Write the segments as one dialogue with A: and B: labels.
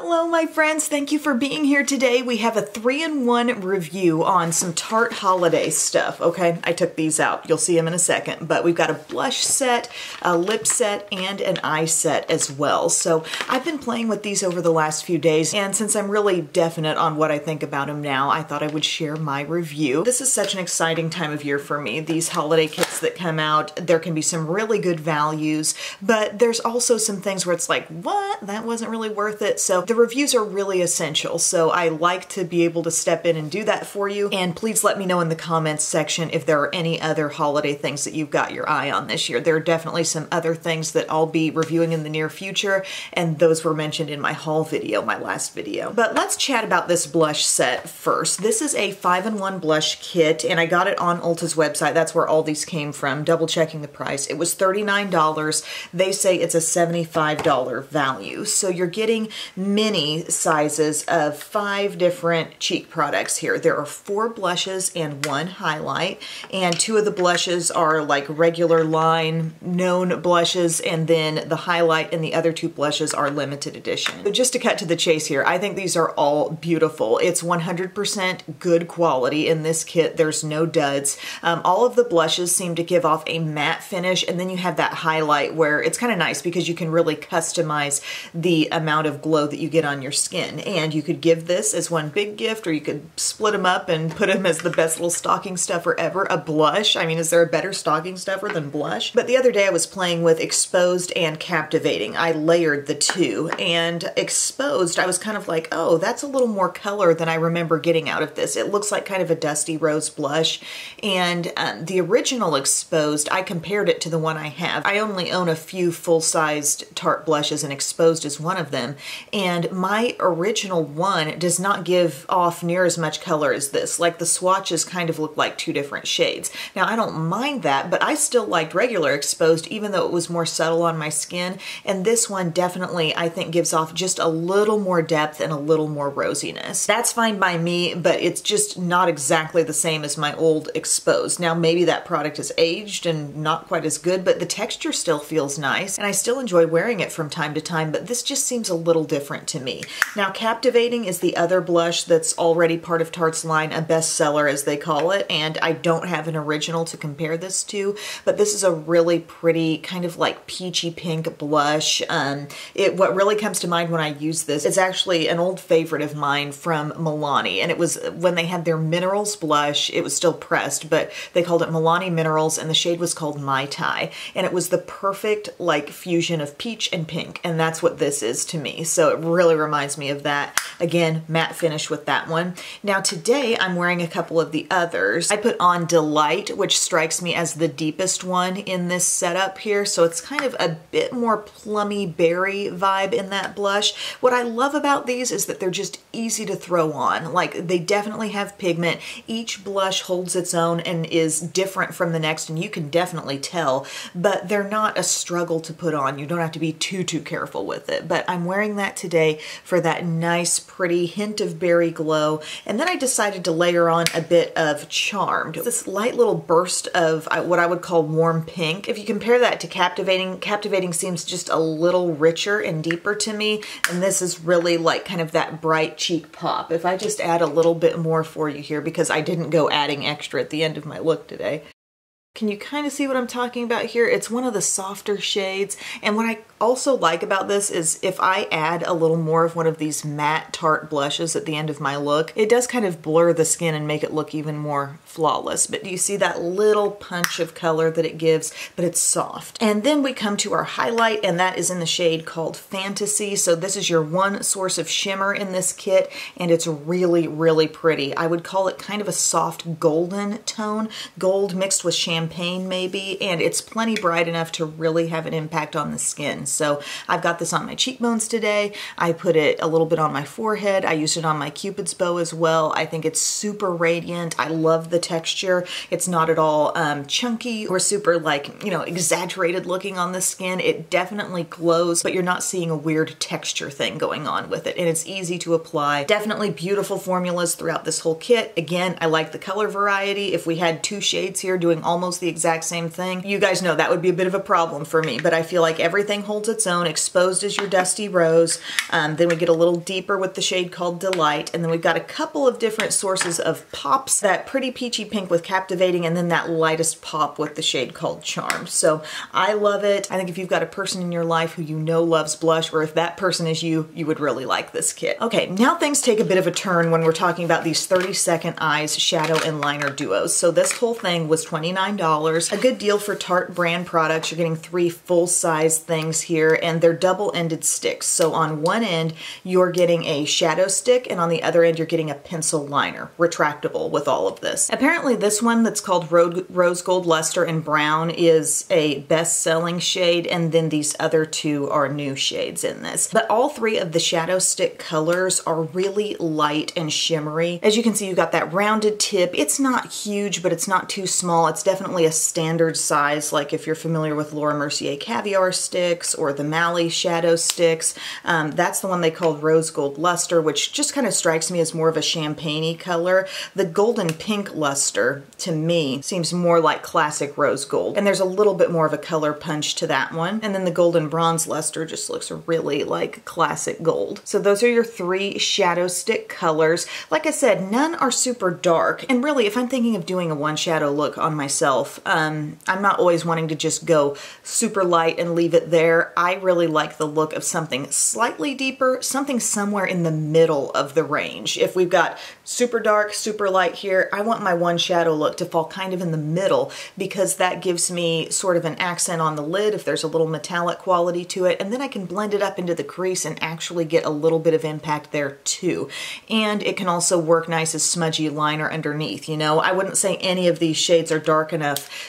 A: Hello my friends, thank you for being here today. We have a three-in-one review on some Tarte holiday stuff, okay? I took these out, you'll see them in a second, but we've got a blush set, a lip set, and an eye set as well. So I've been playing with these over the last few days, and since I'm really definite on what I think about them now, I thought I would share my review. This is such an exciting time of year for me. These holiday kits that come out, there can be some really good values, but there's also some things where it's like, what? That wasn't really worth it. So the reviews are really essential, so I like to be able to step in and do that for you. And please let me know in the comments section if there are any other holiday things that you've got your eye on this year. There are definitely some other things that I'll be reviewing in the near future, and those were mentioned in my haul video, my last video. But let's chat about this blush set first. This is a 5-in-1 blush kit, and I got it on Ulta's website. That's where all these came from, double checking the price. It was $39. They say it's a $75 value. So you're getting mini sizes of five different cheek products here. There are four blushes and one highlight, and two of the blushes are like regular line known blushes, and then the highlight and the other two blushes are limited edition. But just to cut to the chase here, I think these are all beautiful. It's 100% good quality in this kit. There's no duds. Um, all of the blushes seem to give off a matte finish, and then you have that highlight where it's kind of nice because you can really customize the amount of glow that you get on your your skin. And you could give this as one big gift or you could split them up and put them as the best little stocking stuffer ever. A blush. I mean, is there a better stocking stuffer than blush? But the other day I was playing with Exposed and Captivating. I layered the two and Exposed, I was kind of like, oh, that's a little more color than I remember getting out of this. It looks like kind of a dusty rose blush. And um, the original Exposed, I compared it to the one I have. I only own a few full-sized Tarte blushes and Exposed is one of them. And my my original one does not give off near as much color as this. Like the swatches kind of look like two different shades. Now I don't mind that, but I still liked regular exposed even though it was more subtle on my skin. And this one definitely I think gives off just a little more depth and a little more rosiness. That's fine by me, but it's just not exactly the same as my old exposed. Now maybe that product is aged and not quite as good, but the texture still feels nice and I still enjoy wearing it from time to time, but this just seems a little different to me. Now Captivating is the other blush that's already part of Tarte's line, a bestseller as they call it, and I don't have an original to compare this to, but this is a really pretty kind of like peachy pink blush. Um, it What really comes to mind when I use this is actually an old favorite of mine from Milani, and it was when they had their Minerals blush, it was still pressed, but they called it Milani Minerals, and the shade was called Mai Tai, and it was the perfect like fusion of peach and pink, and that's what this is to me, so it really reminds me of that. Again, matte finish with that one. Now today I'm wearing a couple of the others. I put on Delight, which strikes me as the deepest one in this setup here. So it's kind of a bit more plummy berry vibe in that blush. What I love about these is that they're just easy to throw on. Like they definitely have pigment. Each blush holds its own and is different from the next and you can definitely tell, but they're not a struggle to put on. You don't have to be too, too careful with it. But I'm wearing that today for that nice, pretty hint of berry glow. And then I decided to layer on a bit of Charmed. This light little burst of what I would call warm pink. If you compare that to Captivating, Captivating seems just a little richer and deeper to me. And this is really like kind of that bright cheek pop. If I just add a little bit more for you here, because I didn't go adding extra at the end of my look today. Can you kind of see what I'm talking about here? It's one of the softer shades. And what I also like about this is if I add a little more of one of these matte Tarte blushes at the end of my look, it does kind of blur the skin and make it look even more flawless. But do you see that little punch of color that it gives? But it's soft. And then we come to our highlight and that is in the shade called Fantasy. So this is your one source of shimmer in this kit and it's really, really pretty. I would call it kind of a soft golden tone, gold mixed with champagne maybe, and it's plenty bright enough to really have an impact on the skin. So I've got this on my cheekbones today. I put it a little bit on my forehead. I used it on my cupid's bow as well. I think it's super radiant. I love the texture. It's not at all um, chunky or super like, you know, exaggerated looking on the skin. It definitely glows, but you're not seeing a weird texture thing going on with it. And it's easy to apply. Definitely beautiful formulas throughout this whole kit. Again, I like the color variety. If we had two shades here doing almost the exact same thing, you guys know that would be a bit of a problem for me, but I feel like everything holds its own. Exposed is your Dusty Rose. Um, then we get a little deeper with the shade called Delight, and then we've got a couple of different sources of pops, that pretty peachy pink with Captivating, and then that lightest pop with the shade called Charm. So I love it. I think if you've got a person in your life who you know loves blush, or if that person is you, you would really like this kit. Okay, now things take a bit of a turn when we're talking about these 30 second eyes shadow and liner duos. So this whole thing was $29. A good deal for Tarte brand products. You're getting three full-size things here, and they're double-ended sticks. So on one end, you're getting a shadow stick, and on the other end, you're getting a pencil liner, retractable with all of this. Apparently this one that's called Rose Gold Luster and Brown is a best-selling shade, and then these other two are new shades in this. But all three of the shadow stick colors are really light and shimmery. As you can see, you've got that rounded tip. It's not huge, but it's not too small. It's definitely a standard size, like if you're familiar with Laura Mercier Caviar sticks or the Mally Shadow sticks. Um, that's the one they called Rose Gold Luster, which just kind of strikes me as more of a champagne color. The Golden Pink Luster, to me, seems more like classic rose gold. And there's a little bit more of a color punch to that one. And then the Golden Bronze Luster just looks really like classic gold. So those are your three shadow stick colors. Like I said, none are super dark. And really, if I'm thinking of doing a one shadow look on myself, um, I'm not always wanting to just go super light and leave it there. I really like the look of something slightly deeper, something somewhere in the middle of the range. If we've got super dark, super light here, I want my one shadow look to fall kind of in the middle because that gives me sort of an accent on the lid if there's a little metallic quality to it. And then I can blend it up into the crease and actually get a little bit of impact there too. And it can also work nice as smudgy liner underneath. You know, I wouldn't say any of these shades are dark enough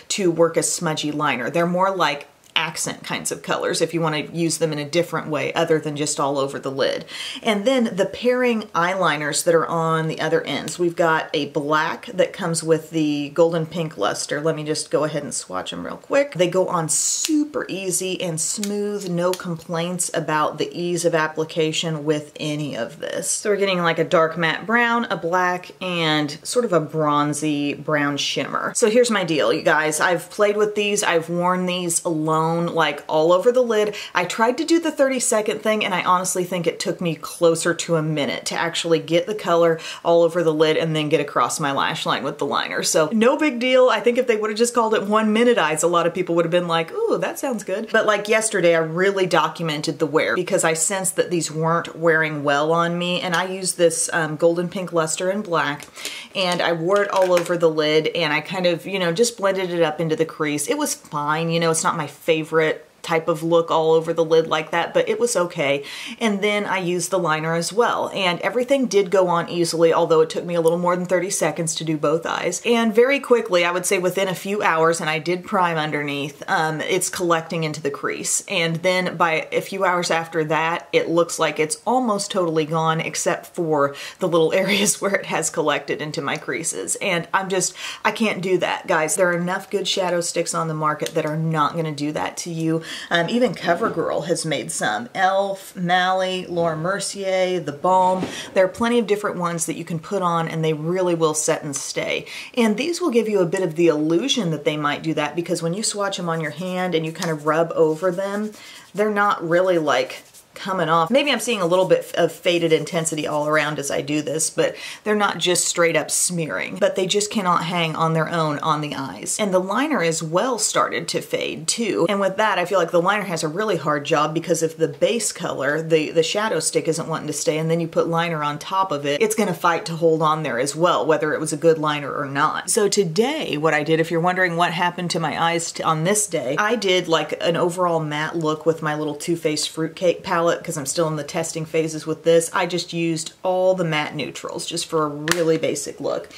A: to work as smudgy liner. They're more like accent kinds of colors if you want to use them in a different way other than just all over the lid. And then the pairing eyeliners that are on the other ends. We've got a black that comes with the golden pink luster. Let me just go ahead and swatch them real quick. They go on super easy and smooth, no complaints about the ease of application with any of this. So we're getting like a dark matte brown, a black, and sort of a bronzy brown shimmer. So here's my deal, you guys. I've played with these, I've worn these alone like all over the lid. I tried to do the 30 second thing and I honestly think it took me closer to a minute to actually get the color all over the lid and then get across my lash line with the liner. So no big deal. I think if they would have just called it one minute eyes, a lot of people would have been like, ooh, that sounds good. But like yesterday, I really documented the wear because I sensed that these weren't wearing well on me. And I used this um, golden pink luster in black and I wore it all over the lid and I kind of, you know, just blended it up into the crease. It was fine. You know, it's not my favorite favorite type of look all over the lid like that, but it was okay. And then I used the liner as well. And everything did go on easily, although it took me a little more than 30 seconds to do both eyes. And very quickly, I would say within a few hours, and I did prime underneath, um, it's collecting into the crease. And then by a few hours after that, it looks like it's almost totally gone except for the little areas where it has collected into my creases. And I'm just, I can't do that, guys. There are enough good shadow sticks on the market that are not gonna do that to you. Um, even CoverGirl has made some. e.l.f., Mally, Laura Mercier, The Balm. There are plenty of different ones that you can put on and they really will set and stay. And these will give you a bit of the illusion that they might do that because when you swatch them on your hand and you kind of rub over them, they're not really like coming off. Maybe I'm seeing a little bit of faded intensity all around as I do this, but they're not just straight up smearing, but they just cannot hang on their own on the eyes. And the liner is well started to fade too. And with that, I feel like the liner has a really hard job because if the base color, the, the shadow stick isn't wanting to stay and then you put liner on top of it, it's gonna fight to hold on there as well, whether it was a good liner or not. So today, what I did, if you're wondering what happened to my eyes on this day, I did like an overall matte look with my little Too Faced Fruitcake palette palette because I'm still in the testing phases with this. I just used all the matte neutrals just for a really basic look.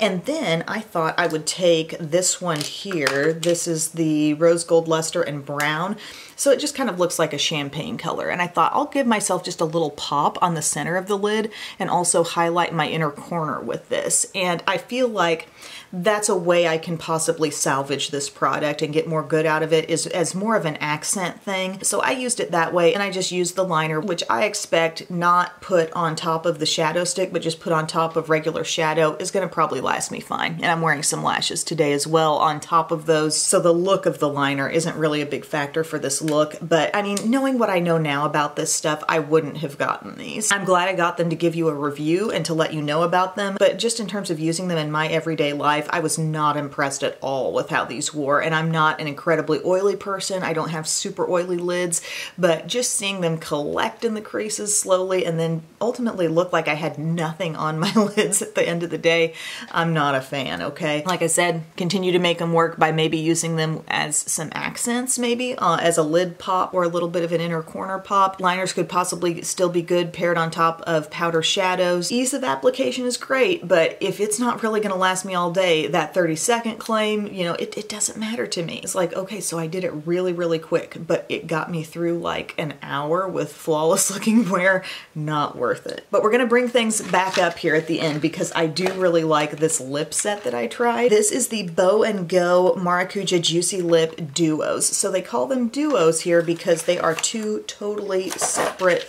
A: And then I thought I would take this one here. This is the Rose Gold Luster and Brown. So it just kind of looks like a champagne color. And I thought I'll give myself just a little pop on the center of the lid and also highlight my inner corner with this. And I feel like that's a way I can possibly salvage this product and get more good out of it is as more of an accent thing. So I used it that way and I just used the liner, which I expect not put on top of the shadow stick, but just put on top of regular shadow is gonna probably last me fine. And I'm wearing some lashes today as well on top of those. So the look of the liner isn't really a big factor for this look, but I mean, knowing what I know now about this stuff, I wouldn't have gotten these. I'm glad I got them to give you a review and to let you know about them, but just in terms of using them in my everyday life, I was not impressed at all with how these wore. And I'm not an incredibly oily person. I don't have super oily lids, but just seeing them collect in the creases slowly and then ultimately look like I had nothing on my lids at the end of the day, I'm not a fan, okay? Like I said, continue to make them work by maybe using them as some accents maybe, uh, as a lid pop or a little bit of an inner corner pop. Liners could possibly still be good paired on top of powder shadows. Ease of application is great, but if it's not really gonna last me all day, that 30 second claim, you know, it, it doesn't matter to me. It's like, okay, so I did it really, really quick, but it got me through like an hour with flawless looking wear. Not worth it. But we're gonna bring things back up here at the end because I do really like this lip set that I tried. This is the Bow and Go Maracuja Juicy Lip Duos. So they call them duos here because they are two totally separate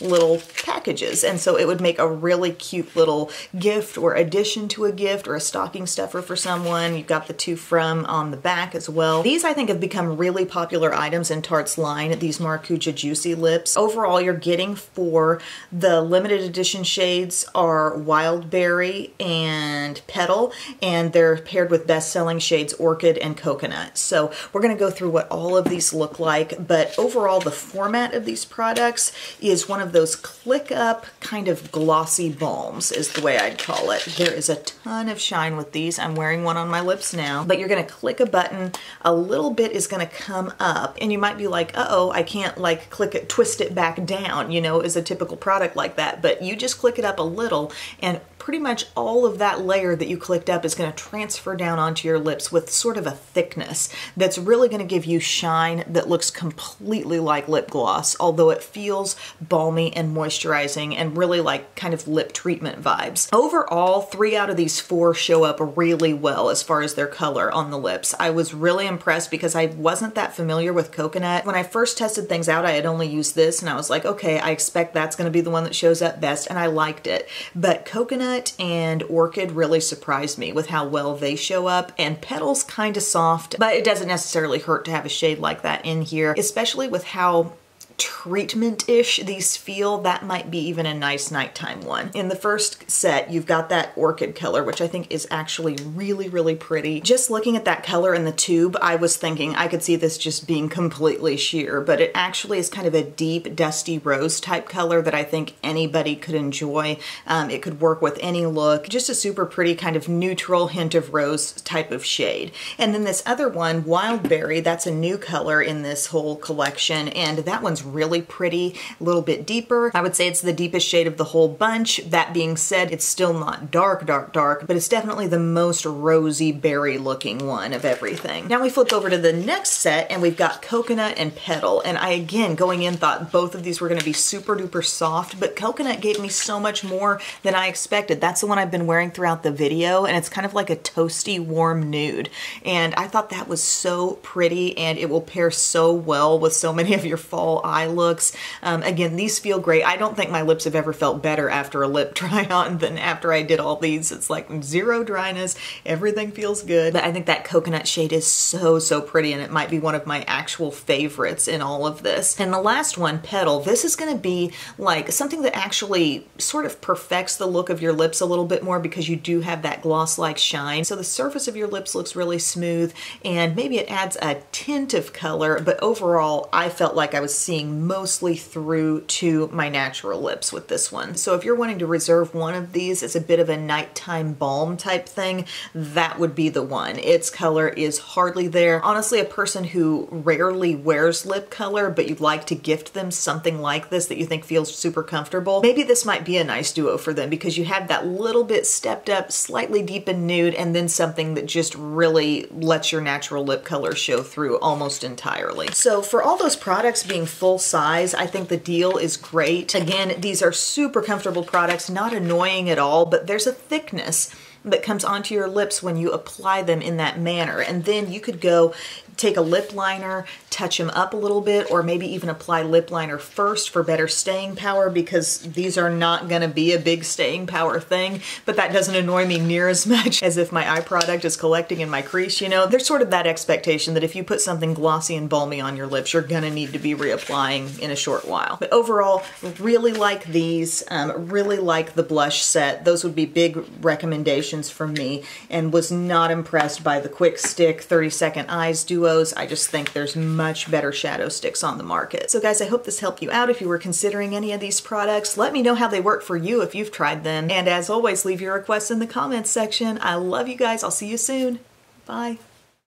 A: little packages. And so it would make a really cute little gift or addition to a gift or a stocking stuffer for someone. You've got the two from on the back as well. These I think have become really popular items in Tarte's line, these Maracuja Juicy Lips. Overall, you're getting for the limited edition shades are Wild Berry and Petal, and they're paired with best-selling shades Orchid and Coconut. So we're gonna go through what all of these look like, but overall the format of these products is one of those click up kind of glossy balms is the way I'd call it. There is a ton of shine with these. I'm wearing one on my lips now, but you're gonna click a button, a little bit is gonna come up and you might be like, uh-oh, I can't like click it, twist it back down, you know, is a typical product like that. But you just click it up a little and pretty much all of that layer that you clicked up is going to transfer down onto your lips with sort of a thickness that's really going to give you shine that looks completely like lip gloss, although it feels balmy and moisturizing and really like kind of lip treatment vibes. Overall, three out of these four show up really well as far as their color on the lips. I was really impressed because I wasn't that familiar with coconut. When I first tested things out, I had only used this and I was like, okay, I expect that's going to be the one that shows up best and I liked it. But coconut and Orchid really surprised me with how well they show up. And Petal's kind of soft, but it doesn't necessarily hurt to have a shade like that in here, especially with how treatment-ish these feel, that might be even a nice nighttime one. In the first set, you've got that orchid color, which I think is actually really, really pretty. Just looking at that color in the tube, I was thinking I could see this just being completely sheer, but it actually is kind of a deep, dusty rose type color that I think anybody could enjoy. Um, it could work with any look. Just a super pretty kind of neutral hint of rose type of shade. And then this other one, Wild Berry, that's a new color in this whole collection, and that one's really pretty, a little bit deeper. I would say it's the deepest shade of the whole bunch. That being said, it's still not dark, dark, dark, but it's definitely the most rosy berry looking one of everything. Now we flip over to the next set and we've got coconut and petal. And I, again, going in thought both of these were gonna be super duper soft, but coconut gave me so much more than I expected. That's the one I've been wearing throughout the video and it's kind of like a toasty warm nude. And I thought that was so pretty and it will pair so well with so many of your fall eye looks. Um, again, these feel great. I don't think my lips have ever felt better after a lip try on than after I did all these. It's like zero dryness. Everything feels good. But I think that coconut shade is so, so pretty and it might be one of my actual favorites in all of this. And the last one, Petal, this is gonna be like something that actually sort of perfects the look of your lips a little bit more because you do have that gloss-like shine. So the surface of your lips looks really smooth and maybe it adds a tint of color, but overall I felt like I was seeing working mostly through to my natural lips with this one. So if you're wanting to reserve one of these as a bit of a nighttime balm type thing, that would be the one. Its color is hardly there. Honestly, a person who rarely wears lip color, but you'd like to gift them something like this that you think feels super comfortable, maybe this might be a nice duo for them because you have that little bit stepped up, slightly deepened nude, and then something that just really lets your natural lip color show through almost entirely. So for all those products being full size, I think the deal is great. Again, these are super comfortable products, not annoying at all, but there's a thickness that comes onto your lips when you apply them in that manner. And then you could go take a lip liner, touch them up a little bit, or maybe even apply lip liner first for better staying power because these are not gonna be a big staying power thing, but that doesn't annoy me near as much as if my eye product is collecting in my crease, you know? There's sort of that expectation that if you put something glossy and balmy on your lips, you're gonna need to be reapplying in a short while. But overall, really like these, um, really like the blush set. Those would be big recommendations from me and was not impressed by the Quick Stick 30 Second Eyes Duo duos. I just think there's much better shadow sticks on the market. So guys, I hope this helped you out. If you were considering any of these products, let me know how they work for you if you've tried them. And as always, leave your requests in the comments section. I love you guys. I'll see you soon. Bye.